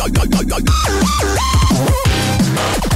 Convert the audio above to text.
Go, go, go, go, go.